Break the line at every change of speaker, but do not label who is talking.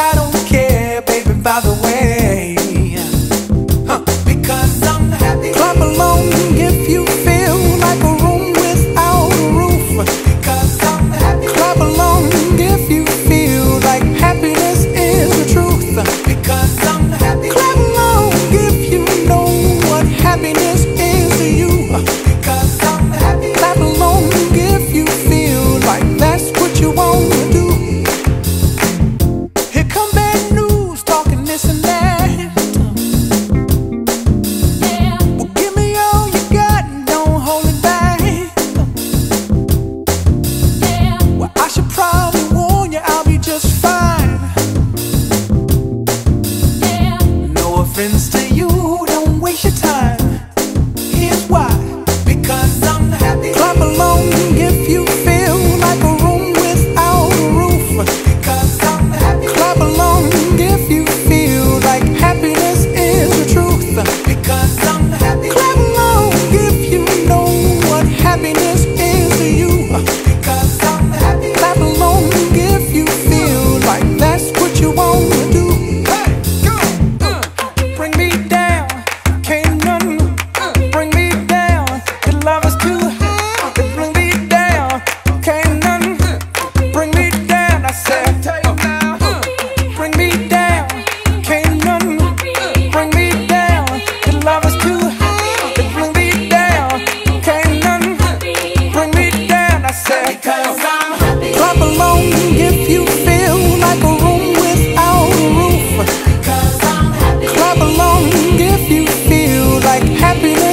I don't care, baby, by the happiness